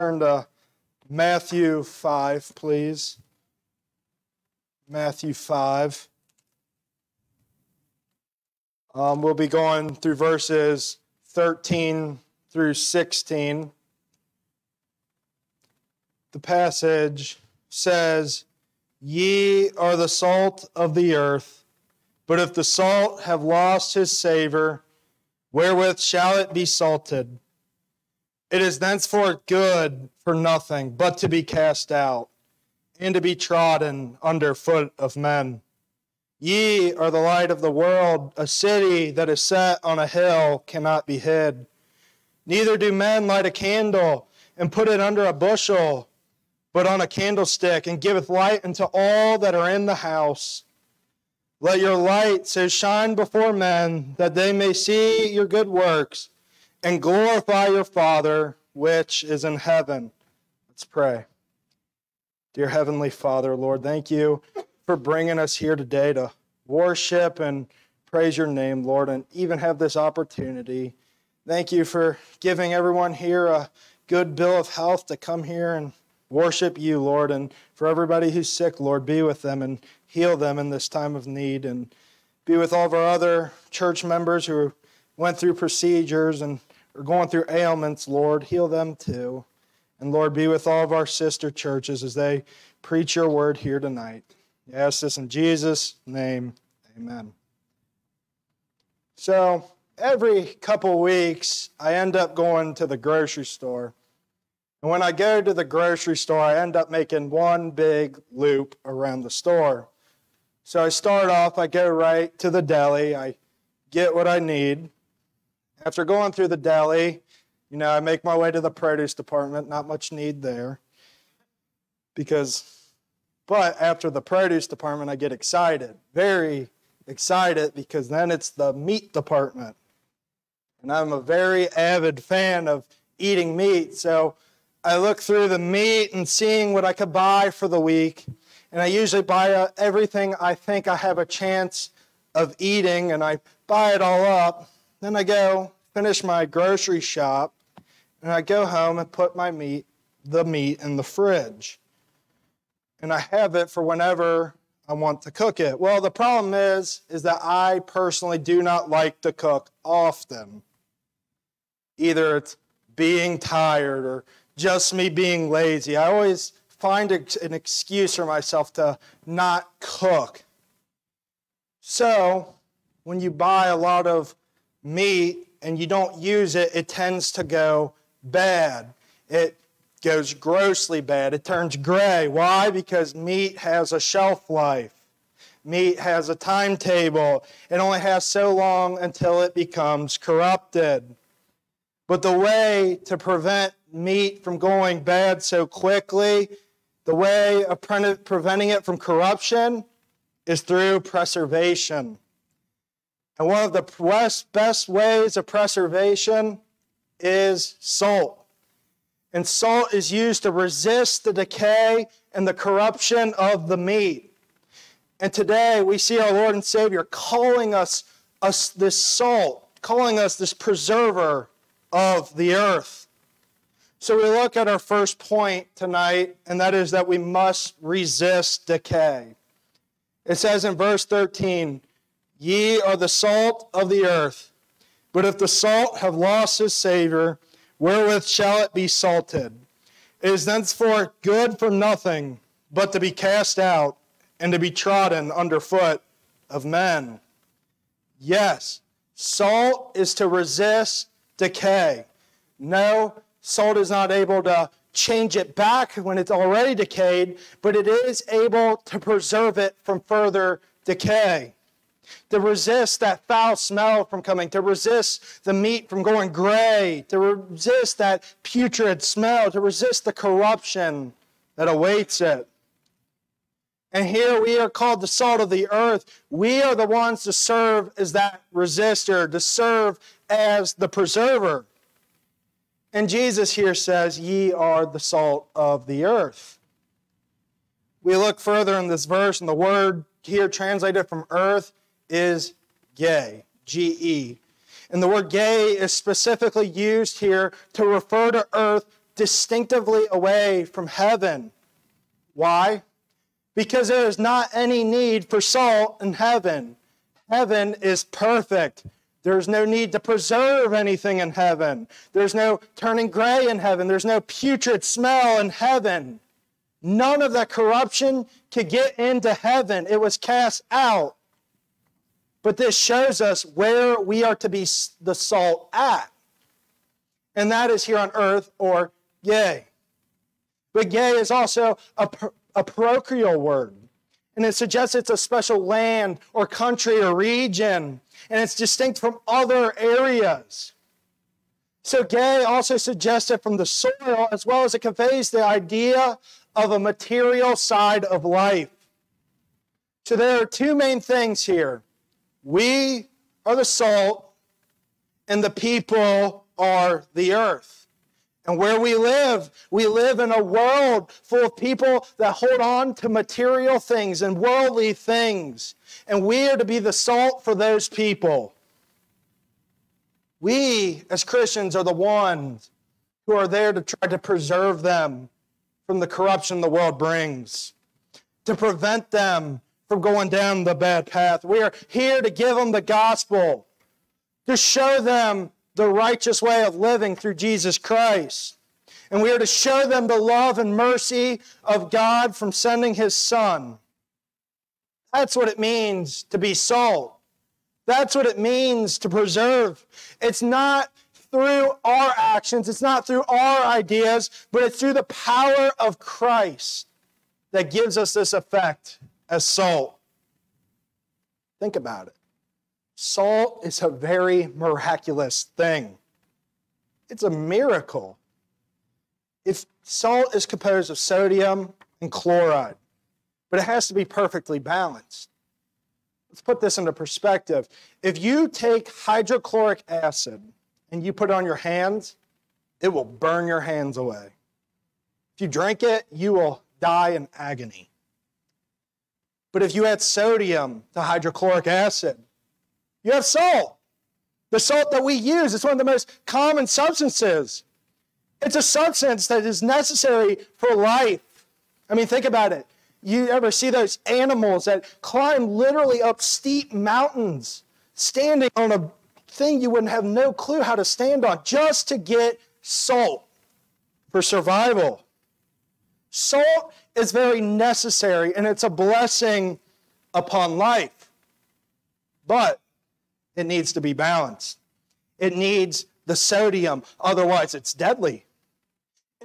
Turn to Matthew 5, please. Matthew 5. Um, we'll be going through verses 13 through 16. The passage says, Ye are the salt of the earth, but if the salt have lost his savor, wherewith shall it be salted? It is thenceforth good for nothing but to be cast out and to be trodden under foot of men. Ye are the light of the world. A city that is set on a hill cannot be hid. Neither do men light a candle and put it under a bushel, but on a candlestick, and giveth light unto all that are in the house. Let your light so shine before men that they may see your good works and glorify your Father which is in heaven. Let's pray. Dear Heavenly Father, Lord, thank you for bringing us here today to worship and praise your name, Lord, and even have this opportunity. Thank you for giving everyone here a good bill of health to come here and worship you, Lord. And for everybody who's sick, Lord, be with them and heal them in this time of need. And be with all of our other church members who went through procedures and are going through ailments, Lord. Heal them too. And Lord, be with all of our sister churches as they preach your word here tonight. I ask this in Jesus' name. Amen. So, every couple weeks, I end up going to the grocery store. And when I go to the grocery store, I end up making one big loop around the store. So I start off, I go right to the deli, I get what I need. After going through the deli, you know, I make my way to the produce department, not much need there. Because, but after the produce department, I get excited, very excited, because then it's the meat department. And I'm a very avid fan of eating meat. So I look through the meat and seeing what I could buy for the week. And I usually buy uh, everything I think I have a chance of eating, and I buy it all up. Then I go finish my grocery shop, and I go home and put my meat, the meat, in the fridge. And I have it for whenever I want to cook it. Well, the problem is, is that I personally do not like to cook often. Either it's being tired or just me being lazy. I always find an excuse for myself to not cook. So, when you buy a lot of meat and you don't use it, it tends to go bad. It goes grossly bad. It turns gray. Why? Because meat has a shelf life. Meat has a timetable. It only has so long until it becomes corrupted. But the way to prevent meat from going bad so quickly, the way of preventing it from corruption is through preservation. And one of the best ways of preservation is salt. And salt is used to resist the decay and the corruption of the meat. And today we see our Lord and Savior calling us, us this salt, calling us this preserver of the earth. So we look at our first point tonight, and that is that we must resist decay. It says in verse 13, Ye are the salt of the earth. But if the salt have lost his savor, wherewith shall it be salted? It is thenceforth good for nothing but to be cast out and to be trodden under foot of men. Yes, salt is to resist decay. No, salt is not able to change it back when it's already decayed, but it is able to preserve it from further decay to resist that foul smell from coming, to resist the meat from going gray, to resist that putrid smell, to resist the corruption that awaits it. And here we are called the salt of the earth. We are the ones to serve as that resistor, to serve as the preserver. And Jesus here says, Ye are the salt of the earth. We look further in this verse, and the word here translated from earth is gay, G E. And the word gay is specifically used here to refer to earth distinctively away from heaven. Why? Because there is not any need for salt in heaven. Heaven is perfect. There's no need to preserve anything in heaven. There's no turning gray in heaven. There's no putrid smell in heaven. None of that corruption could get into heaven. It was cast out. But this shows us where we are to be the salt at. And that is here on earth or yea. But yea is also a, a parochial word. And it suggests it's a special land or country or region. And it's distinct from other areas. So gay also suggests it from the soil as well as it conveys the idea of a material side of life. So there are two main things here. We are the salt, and the people are the earth. And where we live, we live in a world full of people that hold on to material things and worldly things. And we are to be the salt for those people. We, as Christians, are the ones who are there to try to preserve them from the corruption the world brings, to prevent them from going down the bad path. We are here to give them the gospel, to show them the righteous way of living through Jesus Christ. And we are to show them the love and mercy of God from sending his Son. That's what it means to be salt. That's what it means to preserve. It's not through our actions, it's not through our ideas, but it's through the power of Christ that gives us this effect as salt. Think about it. Salt is a very miraculous thing. It's a miracle. If salt is composed of sodium and chloride, but it has to be perfectly balanced. Let's put this into perspective. If you take hydrochloric acid and you put it on your hands, it will burn your hands away. If you drink it, you will die in agony. But if you add sodium to hydrochloric acid, you have salt. The salt that we use, it's one of the most common substances. It's a substance that is necessary for life. I mean, think about it. You ever see those animals that climb literally up steep mountains, standing on a thing you wouldn't have no clue how to stand on just to get salt for survival? Salt is very necessary and it's a blessing upon life. But it needs to be balanced. It needs the sodium, otherwise, it's deadly.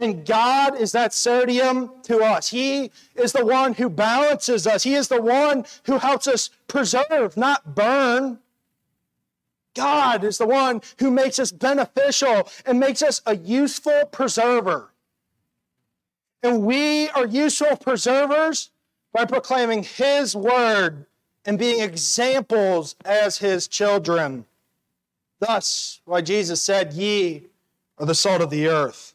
And God is that sodium to us. He is the one who balances us. He is the one who helps us preserve, not burn. God is the one who makes us beneficial and makes us a useful preserver. And we are useful preservers by proclaiming His word and being examples as his children. Thus, why Jesus said, Ye are the salt of the earth.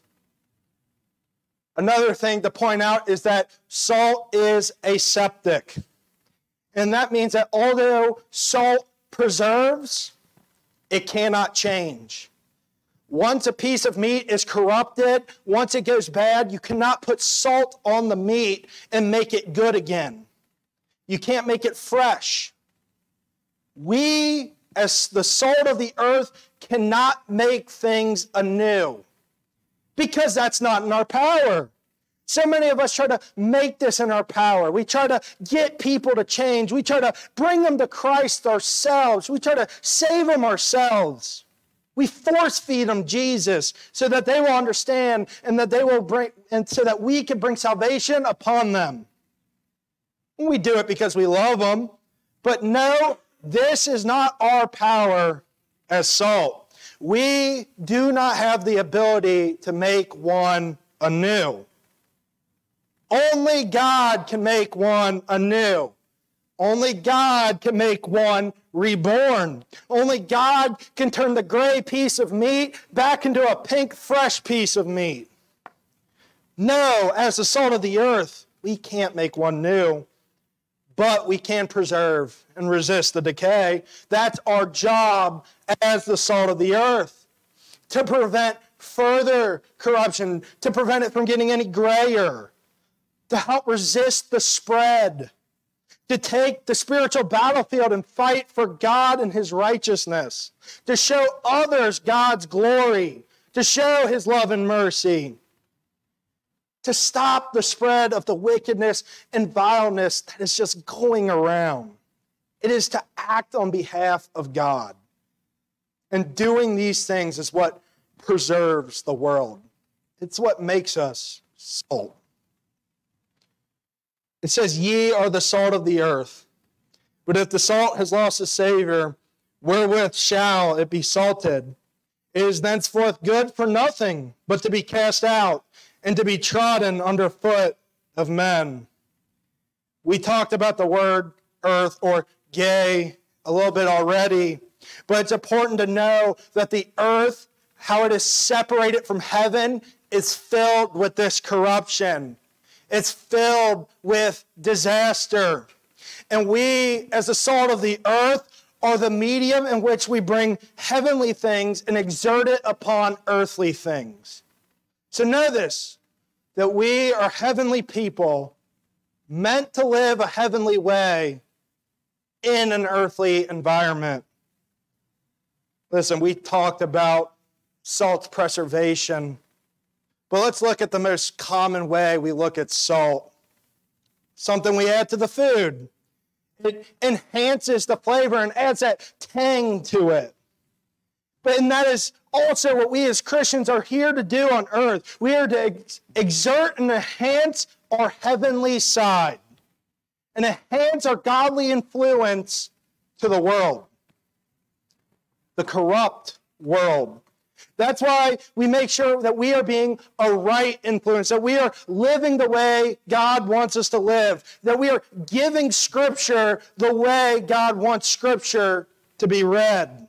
Another thing to point out is that salt is aseptic. And that means that although salt preserves, it cannot change. Once a piece of meat is corrupted, once it goes bad, you cannot put salt on the meat and make it good again. You can't make it fresh. We, as the salt of the earth, cannot make things anew because that's not in our power. So many of us try to make this in our power. We try to get people to change. We try to bring them to Christ ourselves. We try to save them ourselves. We force feed them Jesus so that they will understand and that they will bring, and so that we can bring salvation upon them. We do it because we love them. But no, this is not our power as salt. We do not have the ability to make one anew. Only God can make one anew. Only God can make one reborn. Only God can turn the gray piece of meat back into a pink, fresh piece of meat. No, as the salt of the earth, we can't make one new but we can preserve and resist the decay. That's our job as the salt of the earth to prevent further corruption, to prevent it from getting any grayer, to help resist the spread, to take the spiritual battlefield and fight for God and His righteousness, to show others God's glory, to show His love and mercy, to stop the spread of the wickedness and vileness that is just going around. It is to act on behalf of God. And doing these things is what preserves the world. It's what makes us salt. It says, Ye are the salt of the earth. But if the salt has lost its savor, wherewith shall it be salted? It is thenceforth good for nothing but to be cast out and to be trodden under foot of men. We talked about the word earth or gay a little bit already, but it's important to know that the earth, how it is separated from heaven, is filled with this corruption. It's filled with disaster. And we, as the salt of the earth, are the medium in which we bring heavenly things and exert it upon earthly things. So know this that we are heavenly people meant to live a heavenly way in an earthly environment. Listen, we talked about salt preservation, but let's look at the most common way we look at salt something we add to the food. It enhances the flavor and adds that tang to it. But and that is also what we as Christians are here to do on earth. We are to ex- exert and enhance our heavenly side and enhance our godly influence to the world, the corrupt world. That's why we make sure that we are being a right influence, that we are living the way God wants us to live, that we are giving Scripture the way God wants Scripture to be read.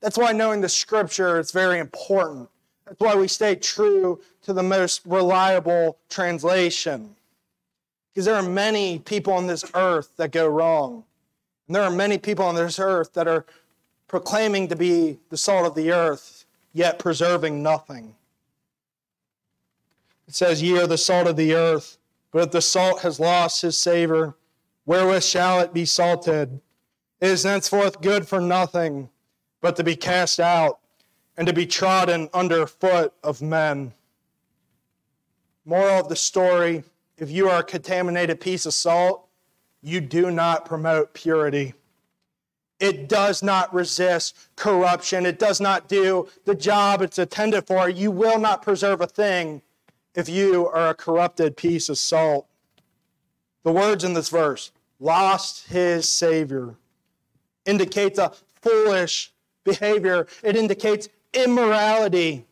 That's why knowing the Scripture is very important. That's why we stay true to the most reliable translation. Because there are many people on this earth that go wrong. And there are many people on this earth that are proclaiming to be the salt of the earth, yet preserving nothing. It says, Ye are the salt of the earth, but if the salt has lost his savor, wherewith shall it be salted? It is henceforth good for nothing, but to be cast out and to be trodden under foot of men. Moral of the story if you are a contaminated piece of salt, you do not promote purity. It does not resist corruption. It does not do the job it's intended for. You will not preserve a thing if you are a corrupted piece of salt. The words in this verse, lost his Savior, indicates a foolish behavior. It indicates immorality.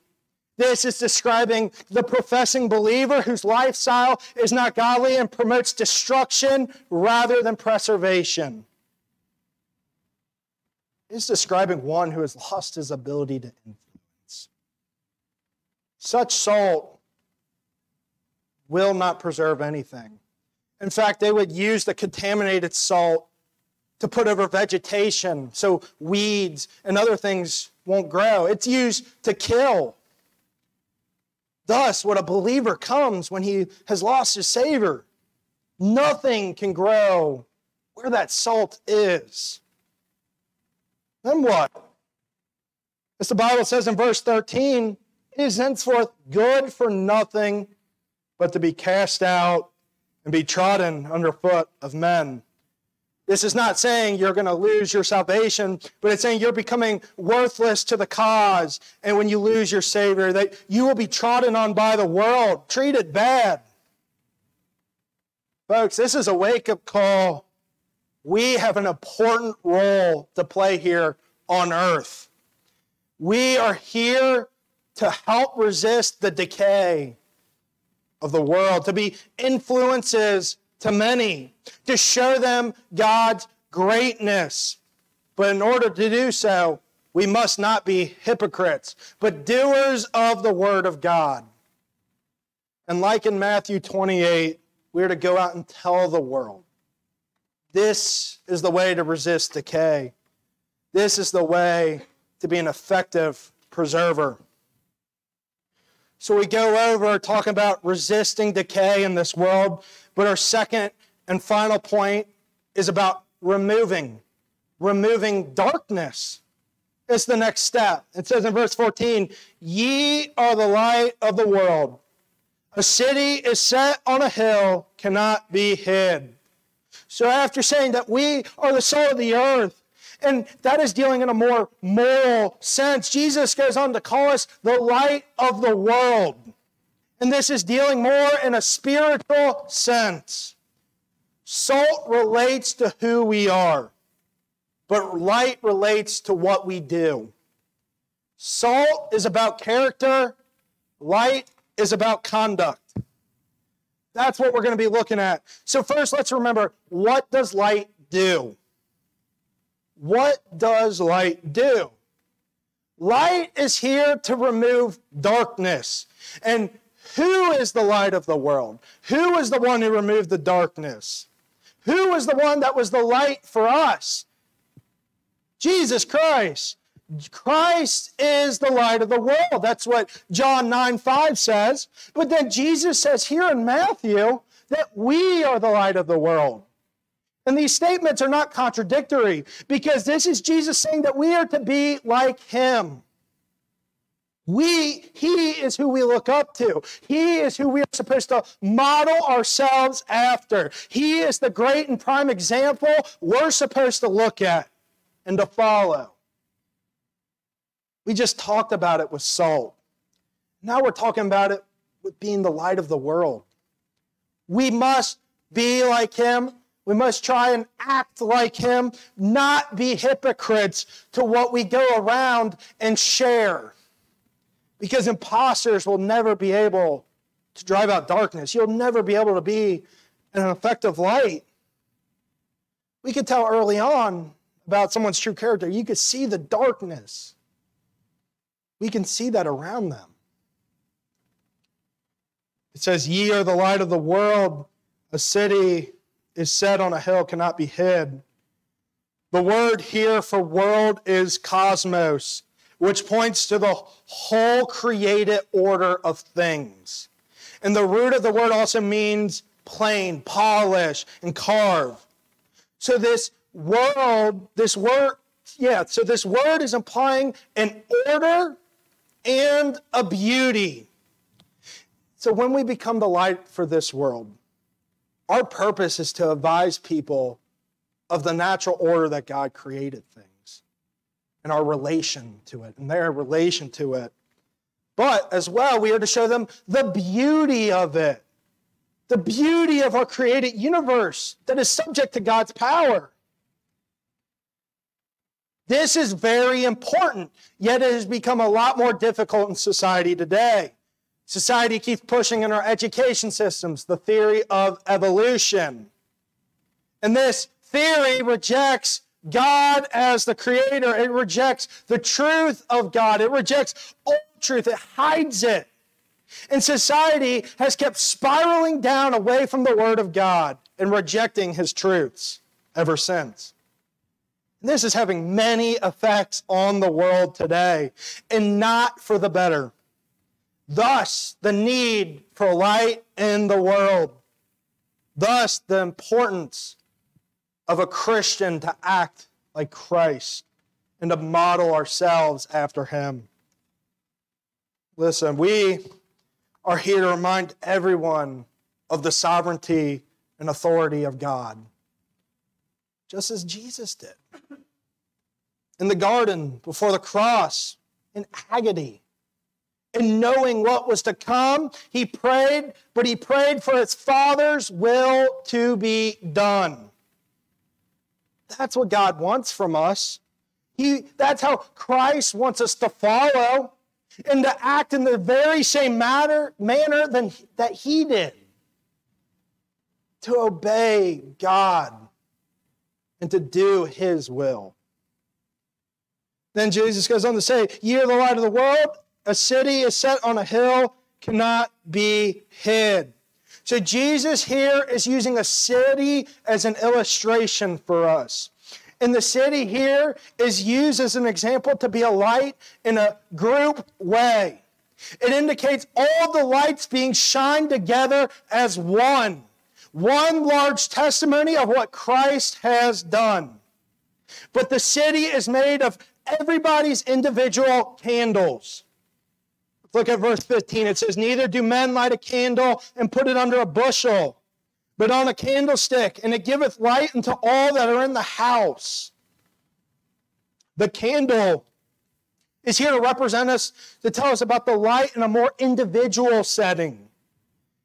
This is describing the professing believer whose lifestyle is not godly and promotes destruction rather than preservation. It's describing one who has lost his ability to influence. Such salt will not preserve anything. In fact, they would use the contaminated salt to put over vegetation so weeds and other things won't grow. It's used to kill. Thus, when a believer comes when he has lost his Savior, nothing can grow where that salt is. Then what? As the Bible says in verse 13, it is henceforth good for nothing but to be cast out and be trodden underfoot of men. This is not saying you're going to lose your salvation, but it's saying you're becoming worthless to the cause. And when you lose your Savior, that you will be trodden on by the world, treated bad. Folks, this is a wake up call. We have an important role to play here on earth. We are here to help resist the decay of the world, to be influences to many, to show them God's greatness. But in order to do so, we must not be hypocrites, but doers of the word of God. And like in Matthew 28, we're to go out and tell the world. This is the way to resist decay. This is the way to be an effective preserver. So we go over talking about resisting decay in this world, but our second and final point is about removing, removing darkness. It's the next step. It says in verse 14, Ye are the light of the world. A city is set on a hill, cannot be hid. So after saying that we are the salt of the earth, and that is dealing in a more moral sense. Jesus goes on to call us the light of the world. And this is dealing more in a spiritual sense. Salt relates to who we are, but light relates to what we do. Salt is about character, light is about conduct. That's what we're going to be looking at. So, first, let's remember what does light do? What does light do? Light is here to remove darkness. And who is the light of the world? Who is the one who removed the darkness? Who is the one that was the light for us? Jesus Christ. Christ is the light of the world. That's what John 9 5 says. But then Jesus says here in Matthew that we are the light of the world. And these statements are not contradictory because this is Jesus saying that we are to be like him. We, he is who we look up to. He is who we are supposed to model ourselves after. He is the great and prime example we're supposed to look at and to follow. We just talked about it with salt. Now we're talking about it with being the light of the world. We must be like him we must try and act like him, not be hypocrites to what we go around and share. Because imposters will never be able to drive out darkness. You'll never be able to be an effective light. We could tell early on about someone's true character. You could see the darkness. We can see that around them. It says, Ye are the light of the world, a city is set on a hill cannot be hid. The word here for world is cosmos, which points to the whole created order of things. And the root of the word also means plane, polish, and carve. So this world, this word, yeah, so this word is implying an order and a beauty. So when we become the light for this world, our purpose is to advise people of the natural order that God created things and our relation to it and their relation to it. But as well, we are to show them the beauty of it, the beauty of our created universe that is subject to God's power. This is very important, yet it has become a lot more difficult in society today. Society keeps pushing in our education systems the theory of evolution. And this theory rejects God as the creator. It rejects the truth of God. It rejects all truth. It hides it. And society has kept spiraling down away from the Word of God and rejecting His truths ever since. This is having many effects on the world today, and not for the better. Thus, the need for light in the world. Thus, the importance of a Christian to act like Christ and to model ourselves after him. Listen, we are here to remind everyone of the sovereignty and authority of God, just as Jesus did. In the garden, before the cross, in agony, and knowing what was to come, he prayed, but he prayed for his Father's will to be done. That's what God wants from us. He, that's how Christ wants us to follow and to act in the very same manner, manner than, that he did. To obey God and to do his will. Then Jesus goes on to say, Ye are the light of the world. A city is set on a hill cannot be hid. So Jesus here is using a city as an illustration for us. And the city here is used as an example to be a light in a group way. It indicates all the lights being shined together as one. One large testimony of what Christ has done. But the city is made of everybody's individual candles. Look at verse 15. It says, Neither do men light a candle and put it under a bushel, but on a candlestick, and it giveth light unto all that are in the house. The candle is here to represent us, to tell us about the light in a more individual setting.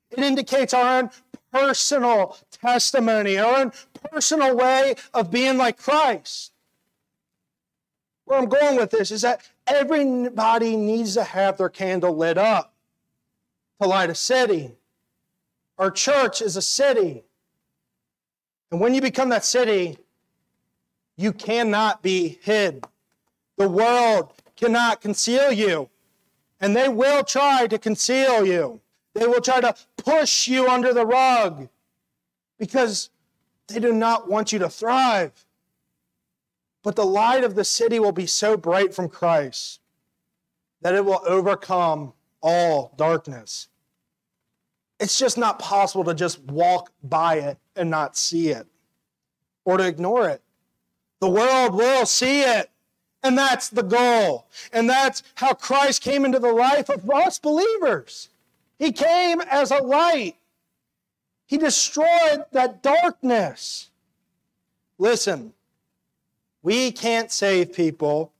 It indicates our own personal testimony, our own personal way of being like Christ. Where I'm going with this is that everybody needs to have their candle lit up to light a city. Our church is a city. And when you become that city, you cannot be hid. The world cannot conceal you. And they will try to conceal you. They will try to push you under the rug because they do not want you to thrive. But the light of the city will be so bright from Christ that it will overcome all darkness. It's just not possible to just walk by it and not see it or to ignore it. The world will see it. And that's the goal. And that's how Christ came into the life of us believers. He came as a light. He destroyed that darkness. Listen, we can't save people,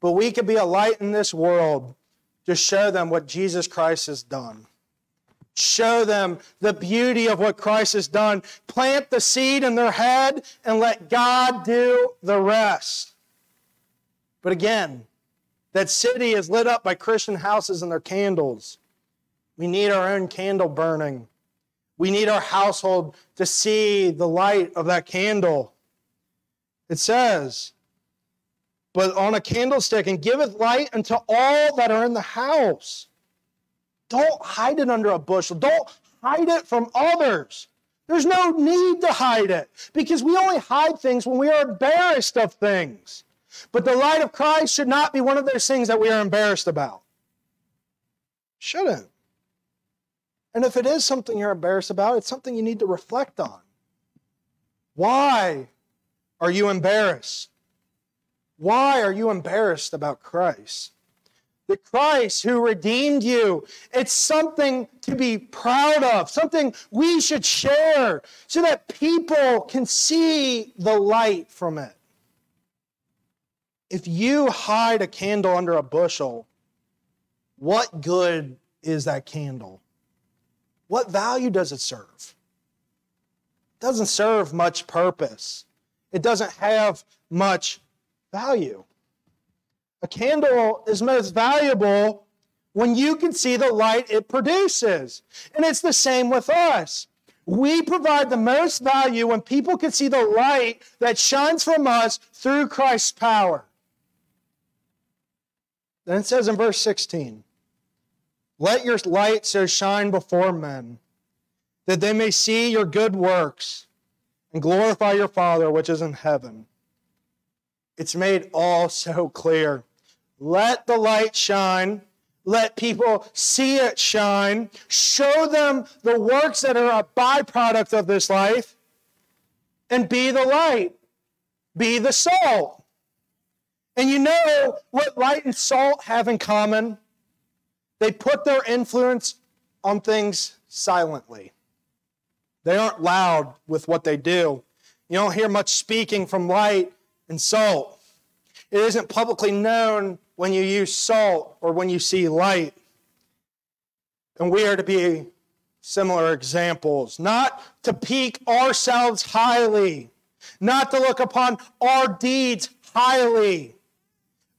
but we can be a light in this world to show them what Jesus Christ has done. Show them the beauty of what Christ has done. Plant the seed in their head and let God do the rest. But again, that city is lit up by Christian houses and their candles. We need our own candle burning. We need our household to see the light of that candle. It says, but on a candlestick and giveth light unto all that are in the house. Don't hide it under a bushel. Don't hide it from others. There's no need to hide it because we only hide things when we are embarrassed of things. But the light of Christ should not be one of those things that we are embarrassed about. Shouldn't. And if it is something you're embarrassed about, it's something you need to reflect on. Why are you embarrassed? Why are you embarrassed about Christ? The Christ who redeemed you. It's something to be proud of, something we should share so that people can see the light from it. If you hide a candle under a bushel, what good is that candle? What value does it serve? It doesn't serve much purpose. It doesn't have much value. A candle is most valuable when you can see the light it produces. And it's the same with us. We provide the most value when people can see the light that shines from us through Christ's power. Then it says in verse 16, let your light so shine before men that they may see your good works and glorify your Father which is in heaven. It's made all so clear. Let the light shine. Let people see it shine. Show them the works that are a byproduct of this life. And be the light. Be the salt. And you know what light and salt have in common? They put their influence on things silently. They aren't loud with what they do. You don't hear much speaking from light and salt. It isn't publicly known when you use salt or when you see light. And we are to be similar examples, not to pique ourselves highly, not to look upon our deeds highly,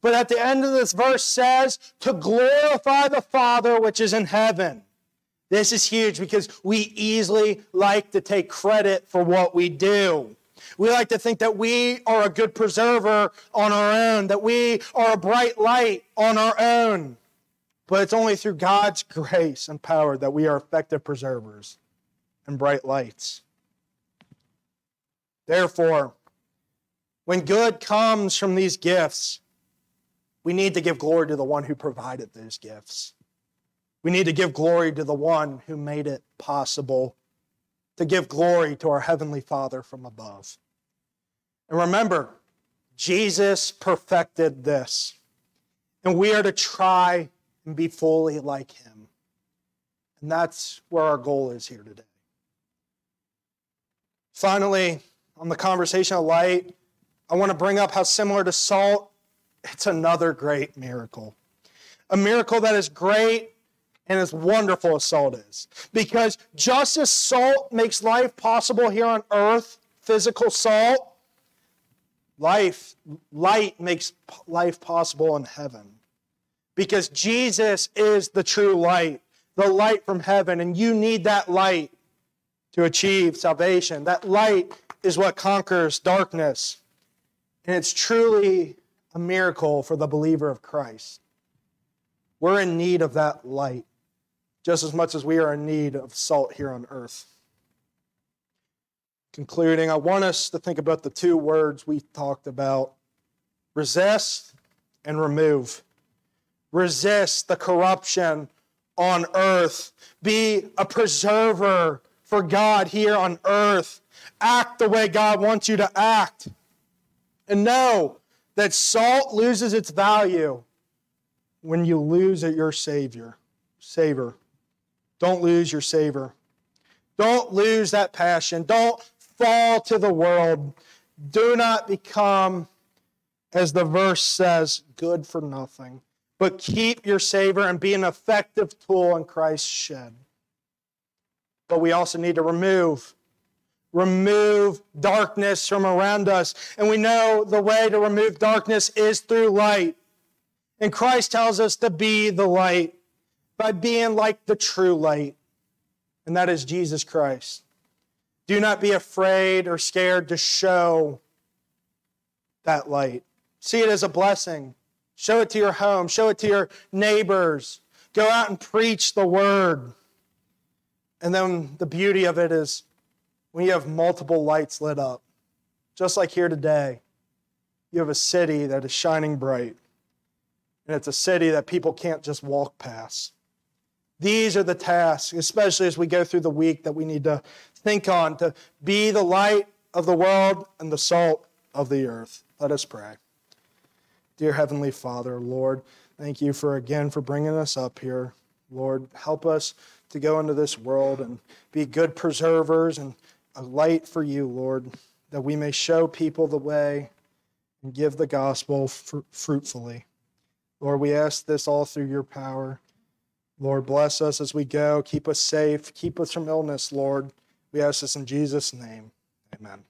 but at the end of this verse says, to glorify the Father which is in heaven. This is huge because we easily like to take credit for what we do. We like to think that we are a good preserver on our own, that we are a bright light on our own. But it's only through God's grace and power that we are effective preservers and bright lights. Therefore, when good comes from these gifts, we need to give glory to the one who provided those gifts. We need to give glory to the one who made it possible, to give glory to our Heavenly Father from above. And remember, Jesus perfected this, and we are to try and be fully like him. And that's where our goal is here today. Finally, on the conversation of light, I want to bring up how similar to salt, it's another great miracle. A miracle that is great and as wonderful as salt is. Because just as salt makes life possible here on earth, physical salt, life, light makes life possible in heaven. Because Jesus is the true light, the light from heaven, and you need that light to achieve salvation. That light is what conquers darkness. And it's truly a miracle for the believer of Christ. We're in need of that light just as much as we are in need of salt here on earth. Concluding, I want us to think about the two words we talked about resist and remove. Resist the corruption on earth. Be a preserver for God here on earth. Act the way God wants you to act. And know that salt loses its value when you lose your Savior. Savor. Don't lose your savor. Don't lose that passion. Don't fall to the world. Do not become, as the verse says, good for nothing. But keep your savor and be an effective tool in Christ's shed. But we also need to remove remove darkness from around us. And we know the way to remove darkness is through light. And Christ tells us to be the light by being like the true light, and that is Jesus Christ. Do not be afraid or scared to show that light. See it as a blessing. Show it to your home, show it to your neighbors. Go out and preach the word. And then the beauty of it is when you have multiple lights lit up, just like here today, you have a city that is shining bright. And it's a city that people can't just walk past. These are the tasks, especially as we go through the week, that we need to think on to be the light of the world and the salt of the earth. Let us pray. Dear Heavenly Father, Lord, thank you for again for bringing us up here. Lord, help us to go into this world and be good preservers and a light for you, Lord, that we may show people the way and give the gospel fr- fruitfully. Lord, we ask this all through your power. Lord, bless us as we go. Keep us safe. Keep us from illness, Lord. We ask this in Jesus' name. Amen.